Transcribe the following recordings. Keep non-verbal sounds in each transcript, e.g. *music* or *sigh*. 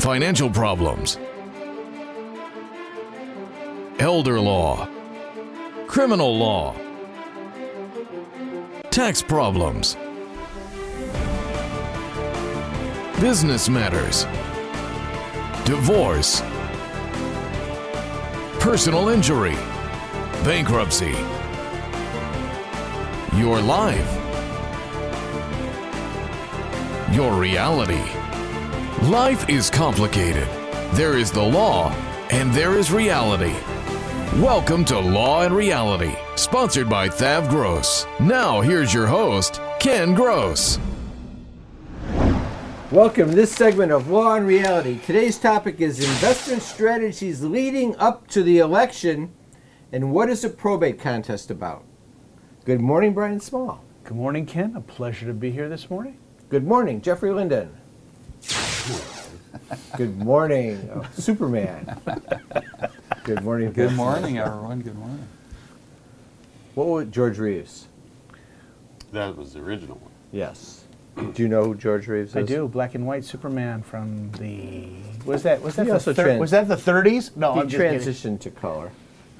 financial problems, elder law, criminal law, tax problems, business matters, divorce, personal injury, bankruptcy, your life, your reality. Life is complicated. There is the law and there is reality. Welcome to Law and Reality, sponsored by Thav Gross. Now, here's your host, Ken Gross. Welcome to this segment of Law and Reality. Today's topic is investment strategies leading up to the election and what is a probate contest about? Good morning, Brian Small. Good morning, Ken. A pleasure to be here this morning. Good morning, Jeffrey Linden. Good morning, oh, Superman. Good morning. Good morning, everyone. Good morning. What was George Reeves? That was the original one. Yes. Do you know who George Reeves is? I do. Black and white Superman from the was that was that He the also thir- trans- was that the 30s? No, He I'm just kidding. transitioned to color.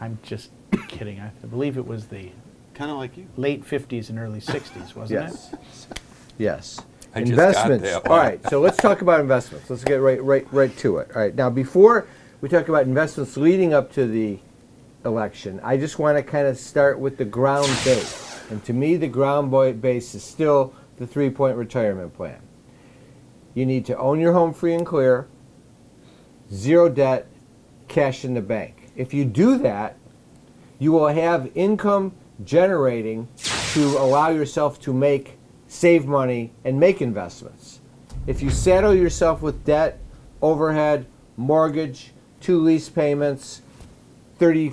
I'm just kidding. I believe it was the Kind of like you. late 50s and early 60s, wasn't it? Yes. Yes. I investments. All right, so let's talk about investments. Let's get right, right, right to it. All right, now before we talk about investments leading up to the election, I just want to kind of start with the ground base. And to me, the ground base is still the three-point retirement plan. You need to own your home free and clear, zero debt, cash in the bank. If you do that, you will have income generating to allow yourself to make save money and make investments. If you saddle yourself with debt, overhead, mortgage, two lease payments, thirty,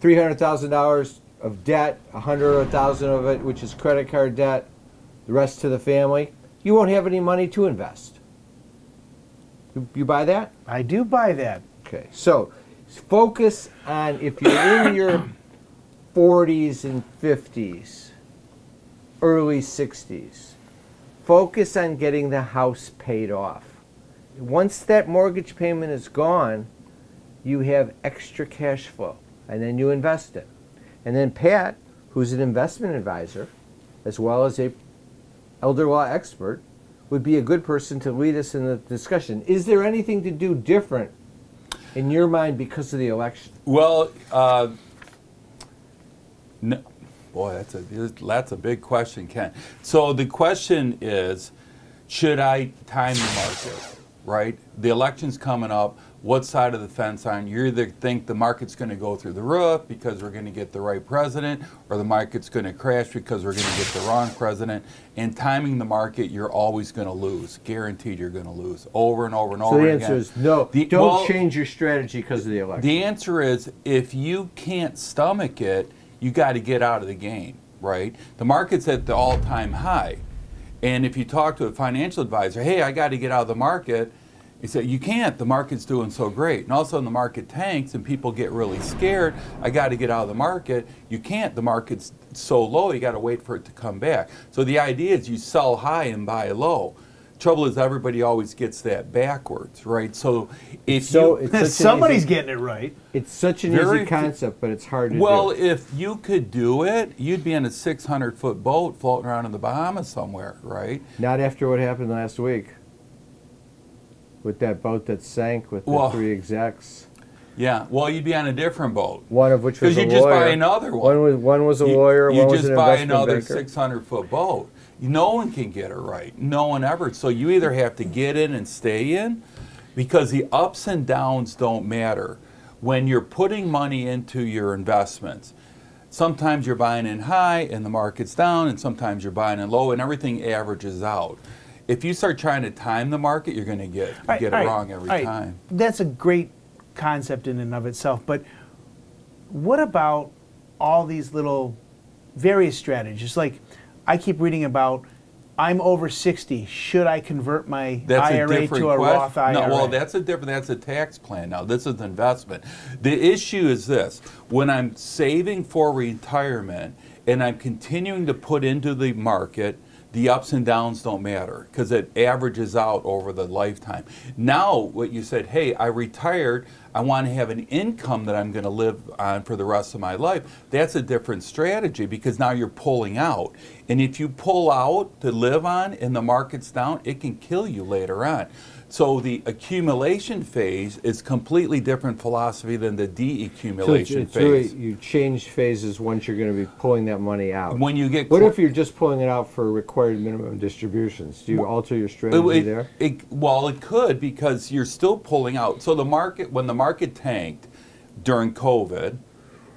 three hundred thousand dollars of debt, a hundred or a thousand of it, which is credit card debt, the rest to the family, you won't have any money to invest. You, you buy that? I do buy that. Okay, so focus on if you're in your *coughs* 40s and 50s, early 60s, focus on getting the house paid off. Once that mortgage payment is gone, you have extra cash flow, and then you invest it. And then Pat, who's an investment advisor, as well as a elder law expert, would be a good person to lead us in the discussion. Is there anything to do different in your mind because of the election? Well, uh, no, boy, that's a that's a big question, Ken. So the question is, should I time the market? Right, the election's coming up. What side of the fence on? You either think the market's going to go through the roof because we're going to get the right president, or the market's going to crash because we're going to get the wrong president. And timing the market, you're always going to lose. Guaranteed, you're going to lose over and over and So over the again. answer is no. The- don't well, change your strategy because of the election. The answer is if you can't stomach it, you got to get out of the game, right? The market's at the all time high. And if you talk to a financial advisor, hey, I got to get out of the market, he said, you can't. The market's doing so great. And all of a sudden the market tanks and people get really scared. I got to get out of the market. You can't. The market's so low, you got to wait for it to come back. So the idea is you sell high and buy low. Trouble is everybody always gets that backwards, right? So if so you it's *laughs* Somebody's easy, getting it right. it's such an Very easy concept, but it's hard to Well, do. if you could do it, you'd be in a 600 foot boat floating around in the Bahamas somewhere, right? Not after what happened last week with that boat that sank with the Well- three execs. Yeah. Well, you'd be on a different boat. One of which was Because a you just lawyer. buy another one. One was one was a You- lawyer. You, one was just an buy another 600 foot boat. No one can get it right. No one ever. So you either have to get in and stay in because the ups and downs don't matter. When you're putting money into your investments, sometimes you're buying in high and the market's down, and sometimes you're buying in low, and everything averages out. If you start trying to time the market, you're going to get right, get it right, wrong every right. time. That's a great concept in and of itself, but what about all these little various strategies? Like I keep reading about I'm over 60. Should I convert my That's IRA to a question. Roth IRA? No, well, that's a different. That's a tax plan. Now, this is investment. The issue is this: when I'm saving for retirement and I'm continuing to put into the market, the ups and downs don't matter because it averages out over the lifetime. Now, what you said, hey, I retired, I want to have an income that I'm going to live on for the rest of my life. That's a different strategy because now you're pulling out. And if you pull out to live on and the market's down, it can kill you later on. So the accumulation phase is completely different philosophy than the So it's, de-accumulation it's really, phase. you change phases once you're going to be pulling that money out. when you get what if you're just pulling it out for required minimum distributions? Do you alter your It- strategy it- there? it- well, it could because you're still pulling out. So the market, when the market tanked during COVID,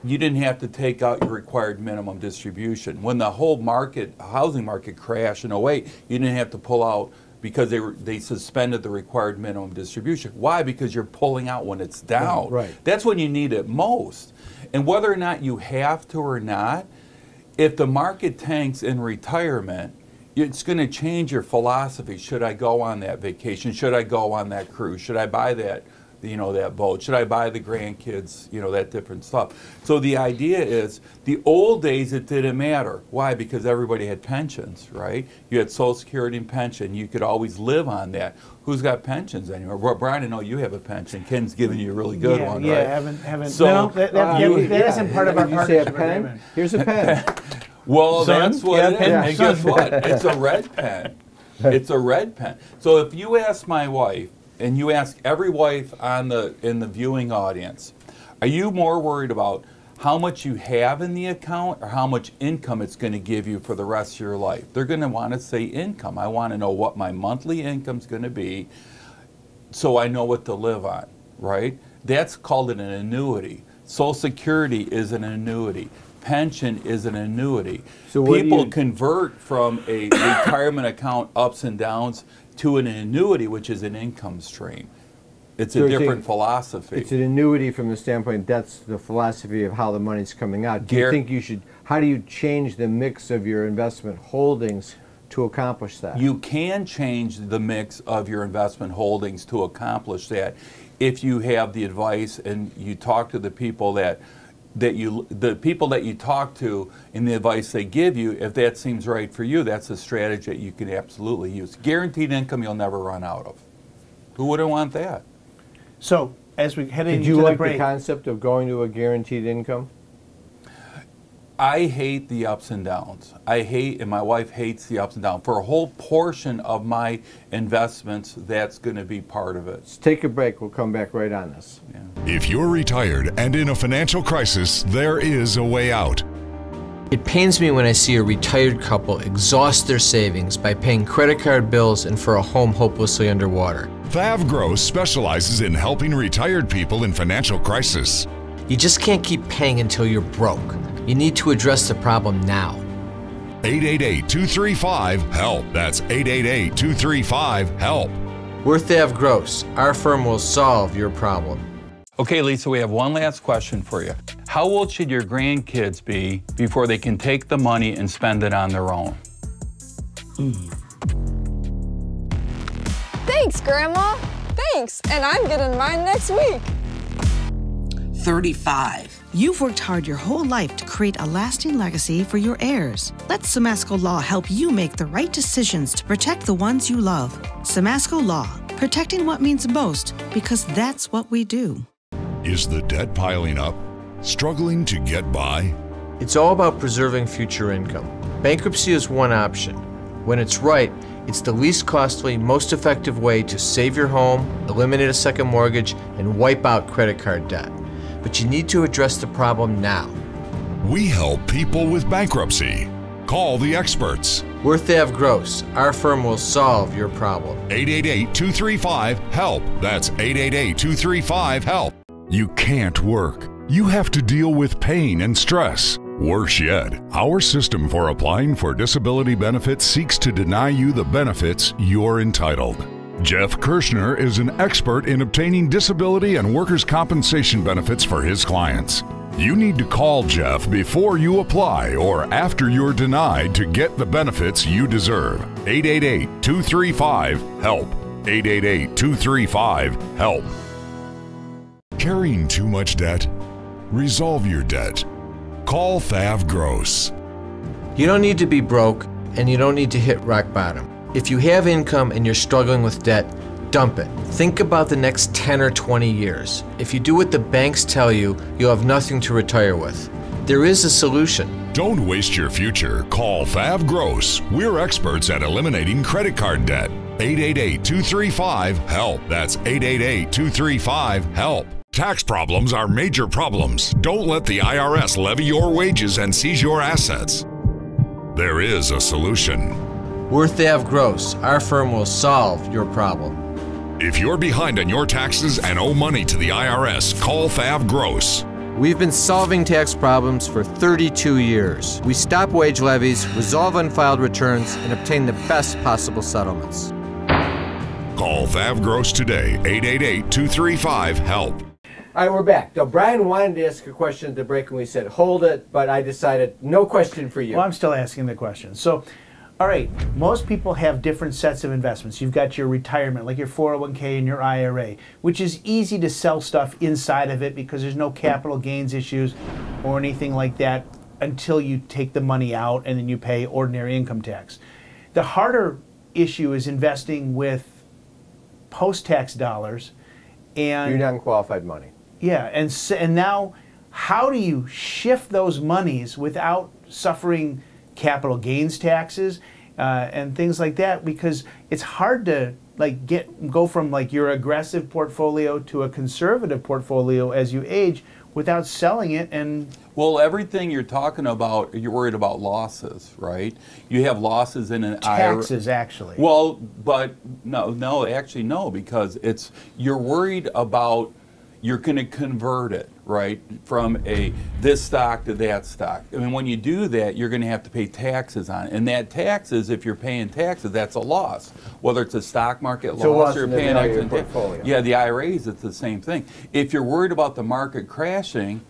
you didn't have to take out your required minimum distribution. When the whole market, housing market crashed in 08, you didn't have to pull out because they were they suspended the required minimum distribution. Why? Because you're pulling out when it's down. right. That's when you need it most. And whether or not you have to or not, if the market tanks in retirement, it's going to change your philosophy. Should I go on that vacation? Should I go on that cruise? Should I buy that, you know, that boat? Should I buy the grandkids, you know, that different stuff? So the idea is, the old days it didn't matter. Why? Because everybody had pensions, right? You had Social Security and pension. You could always live on that. Who's got pensions anymore? Well, Brian, I know you have a pension. Ken's giving you a really good yeah, one, yeah, right? haven't haven't. So, no, that, that, uh, you, that yeah. isn't part of our Did you say a partnership pen? agreement. Here's a pen. *laughs* Well, Son? that's what Yeah, it is. pen. And guess what? It's a red pen. *laughs* It's a red pen. So if you ask my wife, and you ask every wife on the in the viewing audience, are you more worried about how much you have in the account or how much income it's going to give you for the rest of your life? They're going to want to say income. I want to know what my monthly income's going to be so I know what to live on, right? That's called an annuity. Social Security is an annuity. Pension is an annuity. So People you- convert from a *coughs* retirement account ups and downs to an annuity, which is an income stream. It's So a it's a- different philosophy. It's an annuity from the standpoint that's the philosophy of how the money's coming out. Do you think you should? How do you change the mix of your investment holdings to accomplish that? You can change the mix of your investment holdings to accomplish that if you have the advice and you talk to the people that that you the people that you talk to and the advice they give you if that seems right for you that's a strategy that you can absolutely use. Guaranteed income you'll never run out of. Who wouldn't want that? So as we head Did into you the like break, the concept of going to a guaranteed income? I hate the ups and downs. I hate, and my wife hates the ups and downs. For a whole portion of my investments, that's going to be part of it. Let's take a break. We'll come back right on this. If you're retired and in a financial crisis, there is a way out. It pains me when I see a retired couple exhaust their savings by paying credit card bills and for a home hopelessly underwater. Thav Gross specializes in helping retired people in financial crisis. You just can't keep paying until you're broke. You need to address the problem now. 888 235 HELP. That's 888 235 HELP. We're Thav Gross. Our firm will solve your problem. Okay, Lisa, we have one last question for you. How old should your grandkids be before they can take the money and spend it on their own? Thanks, Grandma. Thanks, and I'm getting mine next week. 35. You've worked hard your whole life to create a lasting legacy for your heirs. Let Simasko Law help you make the right decisions to protect the ones you love. Simasko Law, protecting what means most because that's what we do. Is the debt piling up? Struggling to get by? It's all about preserving future income. Bankruptcy is one option. When it's right, it's the least costly, most effective way to save your home, eliminate a second mortgage, and wipe out credit card debt. But you need to address the problem now. We help people with bankruptcy. Call the experts. We're Thav Gross. Our firm will solve your problem. 888 235 HELP. That's 888 235 HELP. You can't work. You have to deal with pain and stress. Worse yet, our system for applying for disability benefits seeks to deny you the benefits you're entitled. Jeff Kirschner is an expert in obtaining disability and workers' compensation benefits for his clients. You need to call Jeff before you apply or after you're denied to get the benefits you deserve. 888 235 HELP. 888 235 HELP. Carrying too much debt? Resolve your debt. Call Thav Gross. You don't need to be broke, and you don't need to hit rock bottom. If you have income and you're struggling with debt, dump it. Think about the next 10 or 20 years. If you do what the banks tell you, you'll have nothing to retire with. There is a solution. Don't waste your future. Call Thav Gross. We're experts at eliminating credit card debt. 888 235 HELP. That's 888 235 HELP. Tax problems are major problems. Don't let the IRS levy your wages and seize your assets. There is a solution. We're Thav Gross. Our firm will solve your problem. If you're behind on your taxes and owe money to the IRS, call Thav Gross. We've been solving tax problems for 32 years. We stop wage levies, resolve unfiled returns, and obtain the best possible settlements. Call Thav Gross today, 888 235 HELP. All right, we're back. Now, Brian wanted to ask a question at the break, and we said, hold it, but I decided no question for you. Well, I'm still asking the question. So, all right, most people have different sets of investments. You've got your retirement, like your 401k and your IRA, which is easy to sell stuff inside of it because there's no capital gains issues or anything like that until you take the money out and then you pay ordinary income tax. The harder issue is investing with post tax dollars and Your non-qualified money. yeah, and and now, how do you shift those monies without suffering capital gains taxes uh, and things like that? Because it's hard to like get go from like your aggressive portfolio to a conservative portfolio as you age without selling it and Well, everything you're talking about, you're worried about losses, right? You have losses in an IRA. taxes actually. Well, but no, no, actually no, because it's you're worried about you're going to convert it right from a this stock to that stock. I mean, when you do that, you're going to have to pay taxes on it, and that taxes, if you're paying taxes, that's a loss. Whether it's a stock market loss or you're paying your ta- portfolio. Yeah, the IRAs, it's the same thing. If you're worried about the market crashing,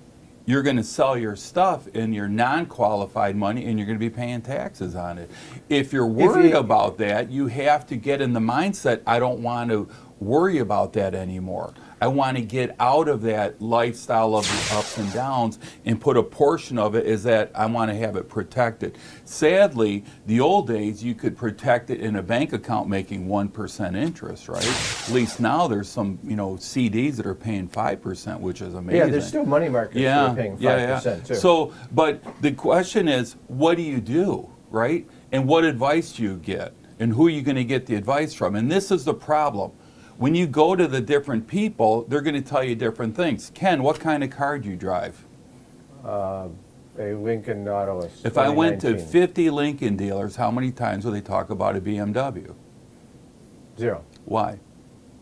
you're going to sell your stuff in your non-qualified money and you're going to be paying taxes on it. If you're worried you- about that, you have to get in the mindset I don't want to worry about that anymore. I want to get out of that lifestyle of the ups and downs and put a portion of it is that I want to have it protected. Sadly, the old days you could protect it in a bank account making 1% interest, right? At least now there's some, you know, CDs that are paying 5%, which is amazing. Yeah, there's still money markets that are paying 5% too. So, but the question is, what do you do, right? And what advice do you get? And who are you going to get the advice from? And this is the problem. When you go to the different people, they're going to tell you different things. Ken, what kind of car do you drive? Uh, a Lincoln Nautilus. If I went to 50 Lincoln dealers, how many times will they talk about a BMW? Zero, Why?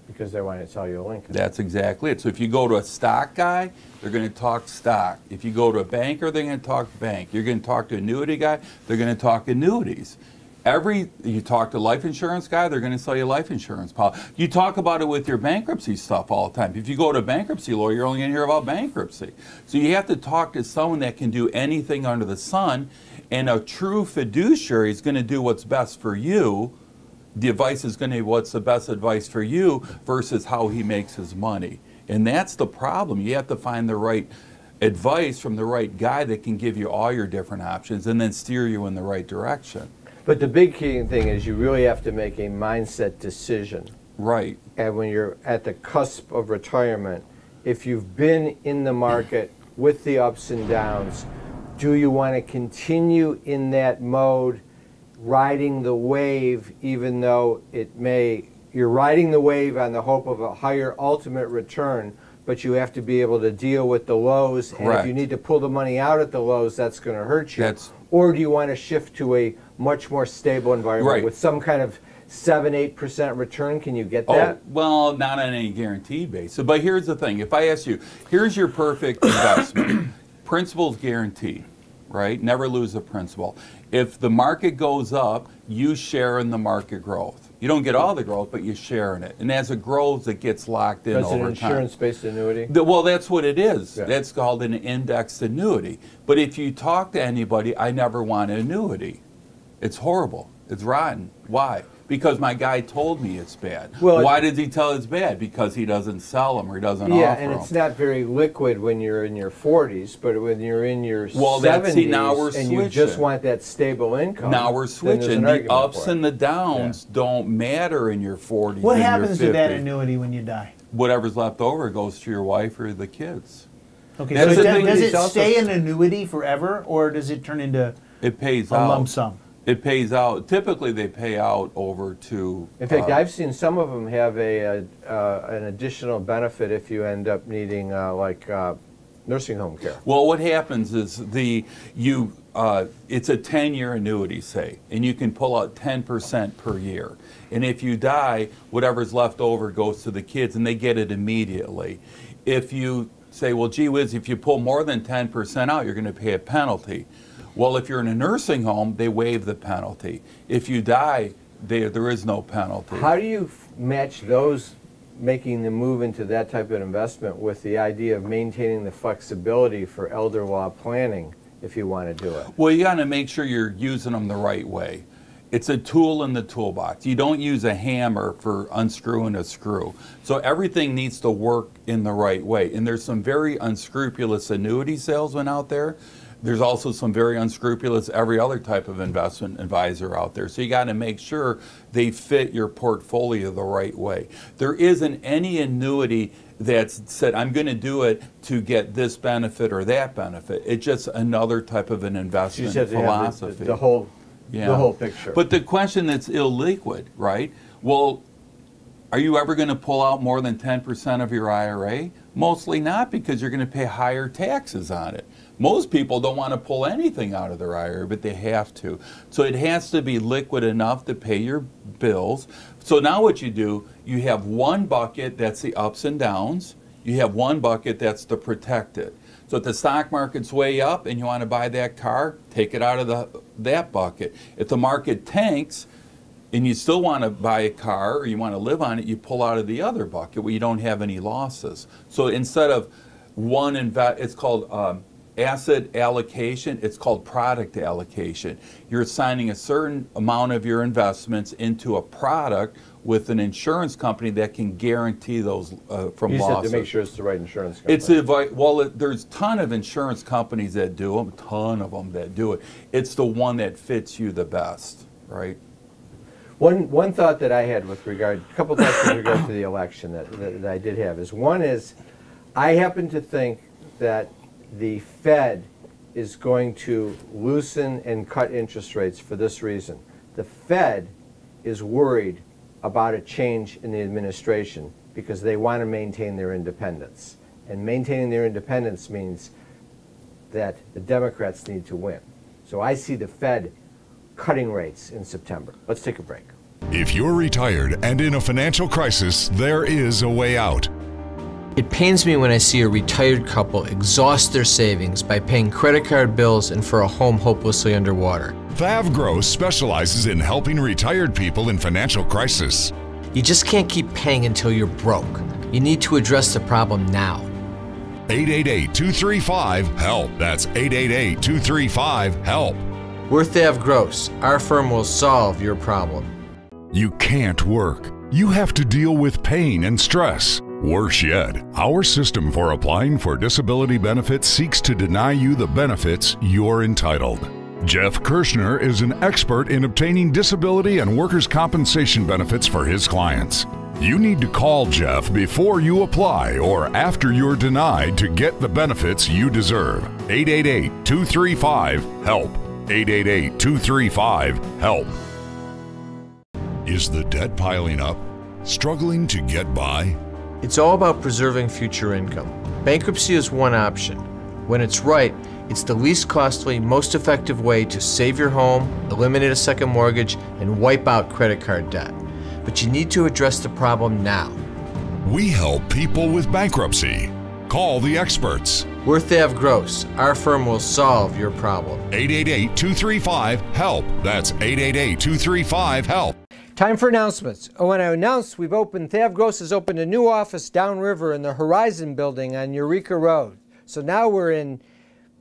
because they want to sell you a Lincoln. That's exactly it. So if you go to a stock guy, they're going to talk stock. If you go to a banker, they're going to talk bank. You're going to talk to an annuity guy, they're going to talk annuities. Every you talk to life insurance guy, they're going to sell you life insurance policy. You talk about it with your bankruptcy stuff all the time. If you go to a bankruptcy lawyer, you're only going to hear about bankruptcy. So you have to talk to someone that can do anything under the sun, and a true fiduciary is going to do what's best for you the advice is going to be what's the best advice for you versus how he makes his money. And that's the problem. You have to find the right advice from the right guy that can give you all your different options and then steer you in the right direction. But the big key thing is you really have to make a mindset decision. Right. And when you're at the cusp of retirement, if you've been in the market with the ups and downs, do you want to continue in that mode, riding the wave, even though it may, you're riding the wave on the hope of a higher ultimate return, but you have to be able to deal with the lows. And if you need to pull the money out at the lows, that's going to hurt you. That's- or do you want to shift to a much more stable environment Right. with some kind of seven, eight percent return? Can you get Oh, that? well, not on any guaranteed basis. But here's the thing if I ask you, here's your perfect *coughs* investment principal's guaranteed, right? Never lose a principal. If the market goes up, you share in the market growth. You don't get all the growth, but you share in it. And as it grows, it gets locked in That's an over time. insurance-based annuity. The- well, that's what it is. Yeah. That's called an indexed annuity. But if you talk to anybody, I never want an annuity. It's horrible. It's rotten. Why? Because my guy told me it's bad. Well, Why did he tell it's bad? Because he doesn't sell them or he doesn't own them. Yeah, offer and them. it's not very liquid when you're in your 40s, but when you're in your Well, 70s that's- see, now we're and you just want that stable income. now we're then switching. an The ups for it. and the downs don't matter in your 40s. What and your happens to that 50s. annuity when you die? Whatever's left over goes to your wife or the kids. Okay, That's so does, does it stay an annuity forever, or does it turn into It pays a out. lump sum? It pays out. Typically, they pay out over to. In fact, uh, I've seen some of them have a, a uh, an additional benefit if you end up needing uh, like uh, nursing home care. Well, what happens is the you uh, it's a 10-year annuity, say, and you can pull out 10% per year. And if you die, whatever's left over goes to the kids, and they get it immediately. If you say, well, gee whiz, if you pull more than 10% out, you're going to pay a penalty. Well, if you're in a nursing home, they waive the penalty. If you die, they, there is no penalty. How do you f- match those making the move into that type of investment with the idea of maintaining the flexibility for elder law planning if you want to do it? Well, you got to make sure you're using them the right way. It's a tool in the toolbox. You don't use a hammer for unscrewing a screw. So everything needs to work in the right way. And there's some very unscrupulous annuity salesmen out there. There's also some very unscrupulous every other type of investment advisor out there. So you got to make sure they fit your portfolio the right way. There isn't any annuity that's said I'm going to do it to get this benefit or that benefit. It's just another type of an investment just have to have philosophy. the, the, the whole the whole picture. But the question that's illiquid, right? Well, are you ever going to pull out more than 10% of your IRA? Mostly not because you're going to pay higher taxes on it. Most people don't want to pull anything out of their IRA, but they have to. So it has to be liquid enough to pay your bills. So now what you do, you have one bucket that's the ups and downs. You have one bucket that's the protected. So if the stock market's way up and you want to buy that car, take it out of the, that bucket. If the market tanks and you still want to buy a car or you want to live on it, you pull out of the other bucket where you don't have any losses. So instead of one invest, it's called um, asset allocation, it's called product allocation. You're assigning a certain amount of your investments into a product with an insurance company that can guarantee those uh, from you just have losses. to make sure it's the right insurance company. It's well, it, there's a ton of insurance companies that do them, a ton of them that do it. It's the one that fits you the best, right? One, one thought that I had with regard, a couple thoughts with regard to the election that, that, that I did have is one is, I happen to think that the Fed is going to loosen and cut interest rates for this reason. The Fed is worried about a change in the administration because they want to maintain their independence. And maintaining their independence means that the Democrats need to win. So I see the Fed cutting rates in September. Let's take a break. If you're retired and in a financial crisis, there is a way out. It pains me when I see a retired couple exhaust their savings by paying credit card bills and for a home hopelessly underwater. Thav Gross specializes in helping retired people in financial crisis. You just can't keep paying until you're broke. You need to address the problem now. 888 235 HELP. That's 888 235 HELP. We're Thav Gross. Our firm will solve your problem. You can't work. You have to deal with pain and stress. Worse yet, our system for applying for disability benefits seeks to deny you the benefits you're entitled. Jeff Kirschner is an expert in obtaining disability and workers' compensation benefits for his clients. You need to call Jeff before you apply or after you're denied to get the benefits you deserve. 888 235 HELP. 888 235 HELP. Is the debt piling up? Struggling to get by? It's all about preserving future income. Bankruptcy is one option. When it's right, it's the least costly, most effective way to save your home, eliminate a second mortgage, and wipe out credit card debt. But you need to address the problem now. We help people with bankruptcy. Call the experts. We're Thav Gross. Our firm will solve your problem. 888 235 HELP. That's 888 235 HELP. Time for announcements. Oh, and I announced we've opened, Thav Gross has opened a new office downriver in the Horizon building on Eureka Road. So now we're in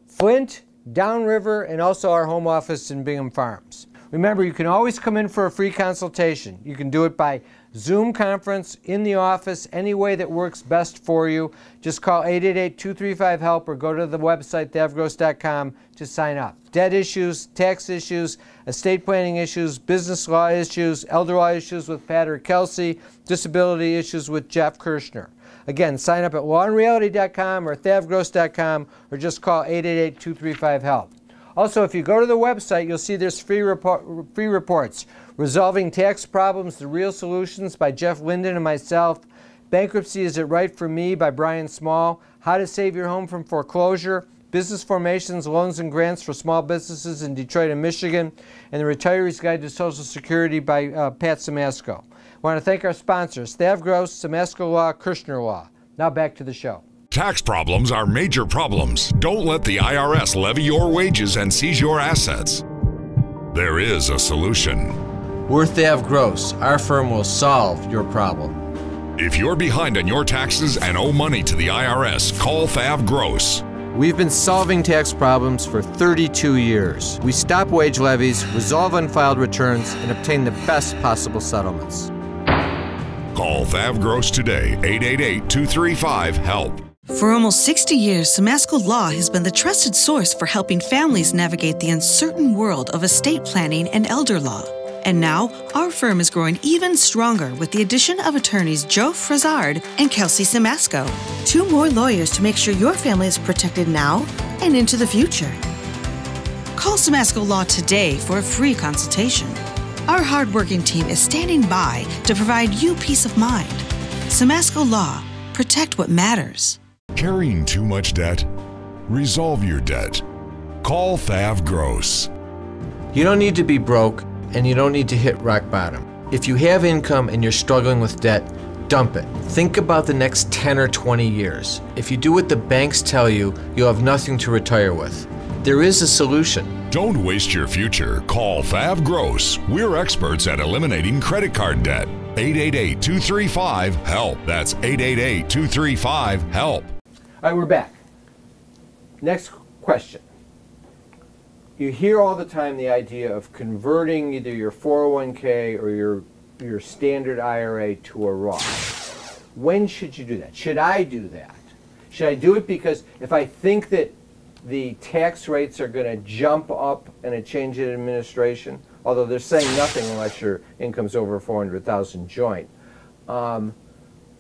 Flint, downriver, and also our home office in Bingham Farms. Remember, you can always come in for a free consultation. You can do it by Zoom conference, in the office, any way that works best for you. Just call 888 235 HELP or go to the website, thavgross.com, to sign up. Debt issues, tax issues, estate planning issues, business law issues, elder law issues with Pat or Kelsey, disability issues with Jeff Kirschner. Again, sign up at lawandreality.com or thavgross.com or just call 888 235 HELP. Also, if you go to the website, you'll see there's free, report, free reports. Resolving Tax Problems, The Real Solutions by Jeff Linden and myself. Bankruptcy Is It Right for Me by Brian Small. How to Save Your Home from Foreclosure. Business Formations, Loans and Grants for Small Businesses in Detroit and Michigan. And The Retiree's Guide to Social Security by uh, Pat Simasko. I want to thank our sponsors, Stavros, Simasko Law, Kirschner Law. Now back to the show. Tax problems are major problems. Don't let the IRS levy your wages and seize your assets. There is a solution. We're Thav Gross. Our firm will solve your problem. If you're behind on your taxes and owe money to the IRS, call Thav Gross. We've been solving tax problems for 32 years. We stop wage levies, resolve unfiled returns, and obtain the best possible settlements. Call Thav Gross today, 888 235 HELP. For almost 60 years, Simasko Law has been the trusted source for helping families navigate the uncertain world of estate planning and elder law. And now, our firm is growing even stronger with the addition of attorneys Joe Frazard and Kelsey Simasko. Two more lawyers to make sure your family is protected now and into the future. Call Simasko Law today for a free consultation. Our hardworking team is standing by to provide you peace of mind. Simasko Law, protect what matters. Carrying too much debt? Resolve your debt. Call Thav Gross. You don't need to be broke, and you don't need to hit rock bottom. If you have income and you're struggling with debt, dump it. Think about the next 10 or 20 years. If you do what the banks tell you, you'll have nothing to retire with. There is a solution. Don't waste your future. Call Thav Gross. We're experts at eliminating credit card debt. 888 235 HELP. That's 888 235 HELP. All right, we're back. Next question. You hear all the time the idea of converting either your 401k or your your standard IRA to a Roth. When should you do that? Should I do that? Should I do it because if I think that the tax rates are going to jump up in a change in administration, although they're saying nothing unless your income's over 400,000 joint. Um,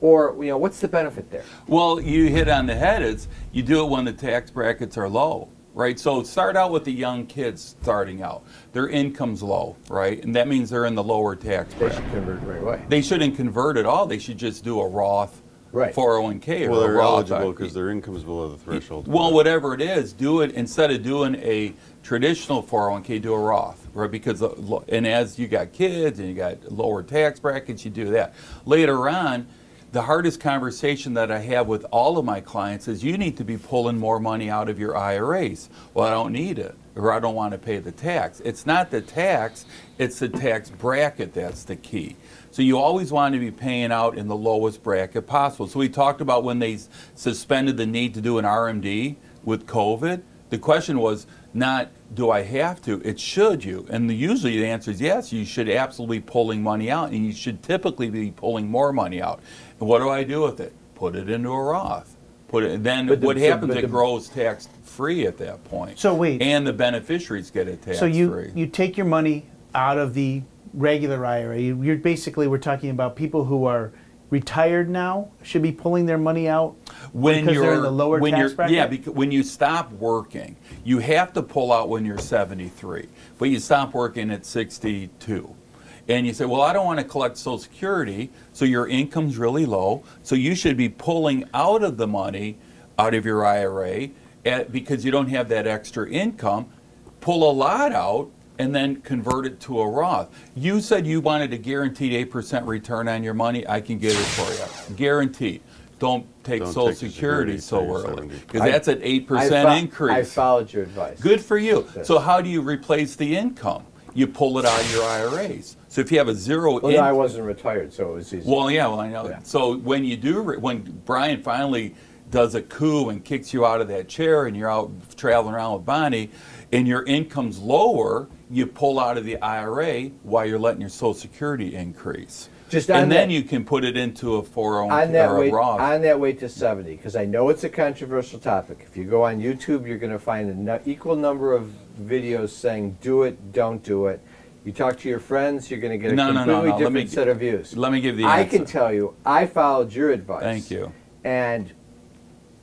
or you know, what's the benefit there? Well, you hit on the head. It's you do it when the tax brackets are low, right? So start out with the young kids starting out. Their income's low, right? And that means they're in the lower tax bracket. They bracket. should convert right away. They shouldn't convert at all. They should just do a Roth Right. 401k or Well, a they're Roth. Uh, eligible because their income's below the threshold. Well, whatever it is, do it instead of doing a traditional 401k, do a Roth, right? Because uh, and as you got kids and you got lower tax brackets, you do that. Later on, the hardest conversation that I have with all of my clients is you need to be pulling more money out of your IRAs. Well, I don't need it, or I don't want to pay the tax. It's not the tax; it's the tax bracket that's the key. So you always want to be paying out in the lowest bracket possible. So we talked about when they suspended the need to do an RMD with COVID. The question was not do I have to? It should you. And the, usually the answer is yes. You should absolutely pulling money out, and you should typically be pulling more money out. And what do I do with it? Put it into a Roth. Put it. And then But the- what so- happens? but it grows tax free at that point. So wait. And the beneficiaries get it tax free. So you free. you take your money out of the regular IRA. You're basically we're talking about people who are retired now should be pulling their money out when because you're they're in the lower when tax you're, bracket. Yeah, because when you stop working, you have to pull out when you're 73, but you stop working at 62. And you say, well, I don't want to collect Social Security, so your income's really low, so you should be pulling out of the money out of your IRA at, eh, because you don't have that extra income. Pull a lot out and then convert it to a Roth. You said you wanted a guaranteed 8% return on your money. I can get it for you. Guaranteed. Don't take Don't Social take Security Security so early because that's an 8% I fo- increase. I followed your advice. Good for you. Yes. So how do you replace the income? You pull it out of your IRAs. So if you have a zero Well, in- no, I wasn't retired, so it was easy. well, yeah, well, I know. Yeah. So when you do, re- when Brian finally does a coup and kicks you out of that chair and you're out traveling around with Bonnie and your income's lower, you pull out of the IRA while you're letting your Social Security increase. Just and then that- you can put it into a 401 on that or a way Roth. on that way to 70 because I know it's a controversial topic. If you go on YouTube, you're going to find an no- equal number of videos saying do it, don't do it. You talk to your friends, you're going to get a No, no, no, completely no. Let different me- set of views. let me give the I answer. can tell you, I followed your advice. Thank you. And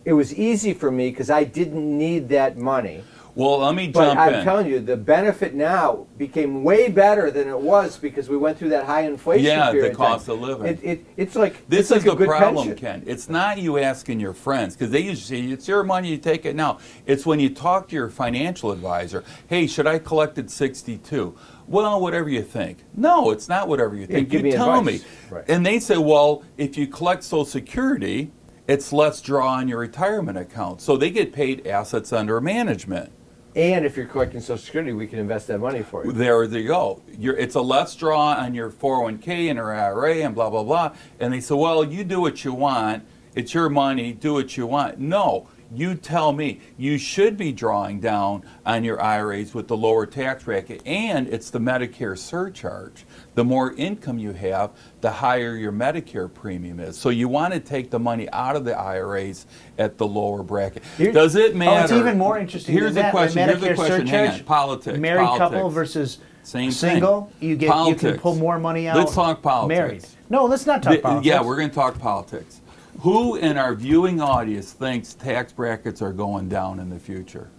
it was easy for me because I didn't need that money. Well, let me But jump I'm in. telling you, the benefit now became way better than it was because we went through that high inflation Yeah, the period. time. cost of living. It, it, it's like This it's is like a the good problem, pension. Ken. It's not you asking your friends because they usually say it's your money, you take it now. It's when you talk to your financial advisor. Hey, should I collect at 62? Well, whatever you think. No, it's not whatever you Yeah, think. give you me tell advice. me. Right. And they say, well, if you collect Social Security, it's less draw on your retirement account. So they get paid assets under management. And if you're collecting Social Security, we can invest that money for you. There you go. You're, it's a less draw on your 401k and your IRA and blah, blah, blah. And they say, well, you do what you want. It's your money. Do what you want. No, you tell me. You should be drawing down on your IRAs with the lower tax bracket. And it's the Medicare surcharge. The more income you have, the higher your Medicare premium is. So you want to take the money out of the IRAs at the lower bracket. Here- Does it matter? Oh, it's even more interesting. Here's the that. question. Here's the question. Hang on. Politics. Married couple politics. versus Same thing. You get you can Politics. pull more money out. Let's talk politics. Married. No, let's not talk The- politics. Yeah, we're going to talk politics. Who in our viewing audience thinks tax brackets are going down in the future?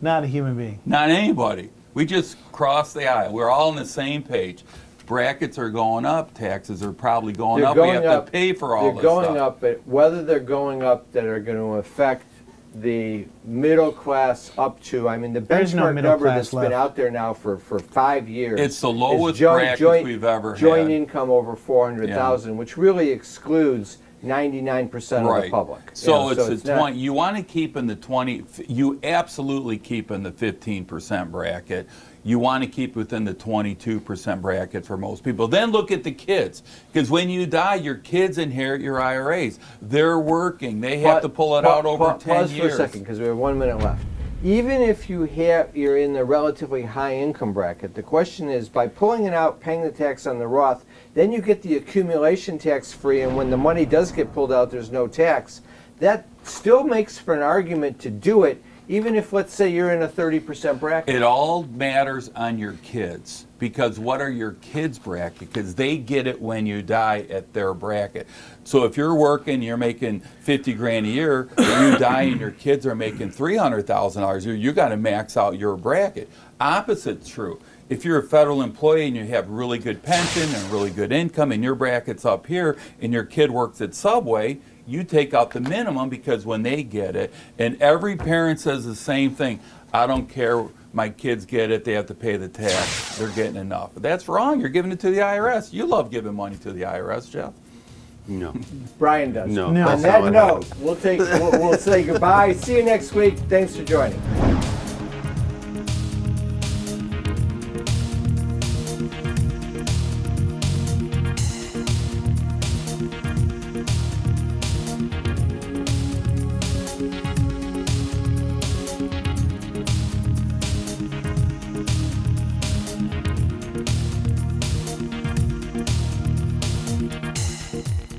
not a human being. Not anybody. We just crossed the aisle. We're all on the same page. Brackets are going up. Taxes are probably going They're up. we going have up. to pay for all They're this going stuff. up, but whether they're going up that are going to affect the middle class up to, I mean, the There's no benchmark middle number class that's left. been out there now for, for five years. It's the lowest joint- brackets joint- we've ever Joint had. Joint income over 400,000, which really excludes 99% of the public. You So know, it's the not- 20. You want to keep in the 20. You absolutely keep in the 15% bracket. You want to keep within the 22% bracket for most people. Then look at the kids, because when you die, your kids inherit your IRAs. They're working. They have Pa- to pull it pa- out over pa- 10 pause years. for a second because we have one minute left. Even if you have you're in the relatively high income bracket, the question is by pulling it out, paying the tax on the Roth, then you get the accumulation tax free, and when the money does get pulled out, there's no tax. That still makes for an argument to do it, even if let's say you're in a 30% bracket. It all matters on your kids because what are your kids' bracket? Because they get it when you die at their bracket. So if you're working, you're making 50 grand a year, you die and your kids are making $300,000 a year, you got to max out your bracket. opposite true. If you're a federal employee and you have really good pension and really good income and your bracket's up here and your kid works at Subway, you take out the minimum because when they get it, and every parent says the same thing I don't care, my kids get it, they have to pay the tax, they're getting enough. But that's wrong, you're giving it to the IRS. You love giving money to the IRS, Jeff. No. Brian does. No. On that not what note, we'll take we'll, we'll say goodbye. See you next week. Thanks for joining.